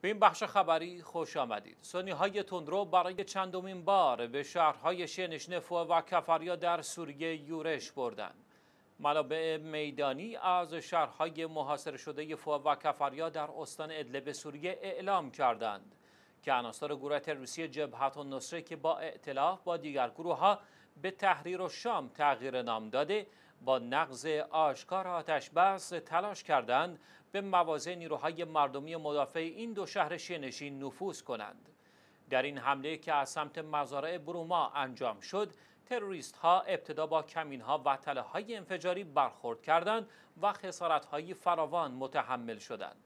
به این بخش خبری خوش آمدید. سونی های تندرو برای چندمین بار به شهرهای شنشن فو و کفریا در سوریه یورش بردند. منابع میدانی از شهرهای محاصره شده فو و کفریا در استان ادلب سوریه اعلام کردند که عناصر گروه تروریستی جبهت و نصره که با اعتلاف با دیگر گروه ها به تحریر و شام تغییر نام داده با نقض آشکار آتش بس تلاش کردند به مواضع نیروهای مردمی مدافع این دو شهر شینشین نفوذ کنند. در این حمله که از سمت مزارع بروما انجام شد، تروریست ها ابتدا با کمین ها و تله های انفجاری برخورد کردند و خسارت های فراوان متحمل شدند.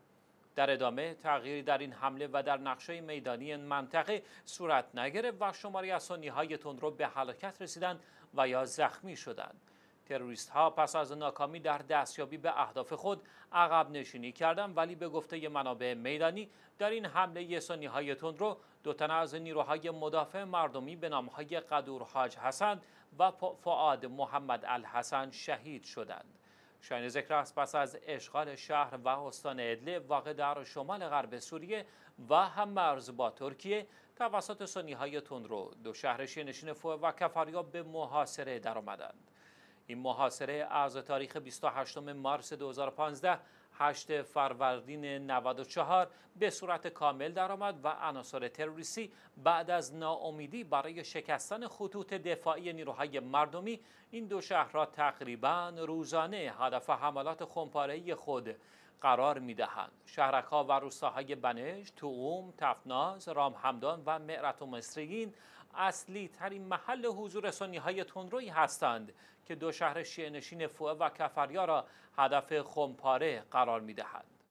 در ادامه تغییری در این حمله و در نقشه میدانی منطقه صورت نگرفت و شماری از سنی های تندرو به حلاکت رسیدند و یا زخمی شدند. تروریست ها پس از ناکامی در دستیابی به اهداف خود عقب نشینی کردند ولی به گفته منابع میدانی در این حمله سنی های تندرو دو تن از نیروهای مدافع مردمی به نام های قدور حاج حسن و فعاد محمد الحسن شهید شدند. شاین ذکر است پس از اشغال شهر و استان ادلب واقع در شمال غرب سوریه و هم مرز با ترکیه توسط سنی های تندرو دو شهر شینشین فو و کفاریا به محاصره درآمدند. این محاصره از تاریخ 28 مارس 2015 8 فروردین 94 به صورت کامل درآمد و عناصر تروریستی بعد از ناامیدی برای شکستن خطوط دفاعی نیروهای مردمی این دو شهر را تقریبا روزانه هدف حملات خمپاره‌ای خود قرار می‌دهند. شهرک ها و روستاهای بنش، تووم، تفناز، رام همدان و معرت و مصریین اصلی ترین محل حضور سنی های تندروی هستند که دو شهر شیعه نشین فوه و کفریا را هدف خمپاره قرار می دهند.